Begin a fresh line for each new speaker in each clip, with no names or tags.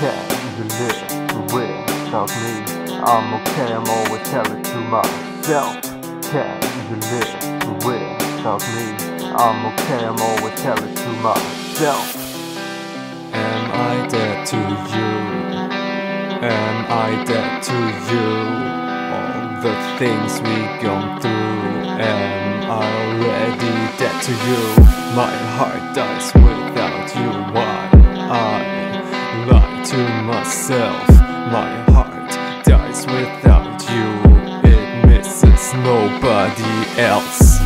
you live without me? I'm okay, I'm always telling to myself. Can you live without me? I'm okay, I'm always telling to myself. Am I dead to you? Am I dead to you? All the things we gone through. Am I already dead to you? My heart dies without you. Why I to myself? My heart dies without you. It misses nobody else.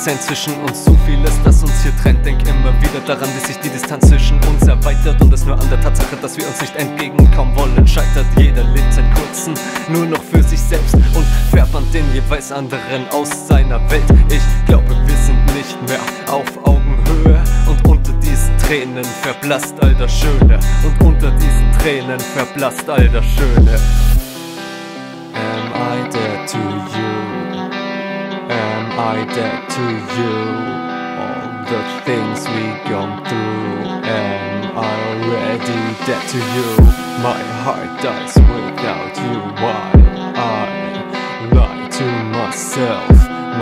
Nicht mehr präsent zwischen uns. Zu viel ist, das uns hier trennt. Denk immer wieder daran, wie sich die Distanz zwischen uns erweitert. Und es nur an der Tatsache, dass wir uns nicht entgegenkommen wollen, scheitert. Jeder lebt seit kurzem nur noch für sich selbst und verbannt den jeweils anderen aus seiner Welt. Ich glaube, wir sind nicht mehr auf Augenhöhe. Und unter diesen Tränen verblasst all das Schöne. Und unter diesen Tränen verblasst all das Schöne. Am I dead to you? I did to you. All the things we gone through, am I already dead to you? My heart dies without you. Why I lie to myself?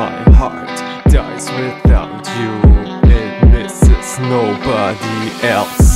My heart dies without you. It misses nobody else.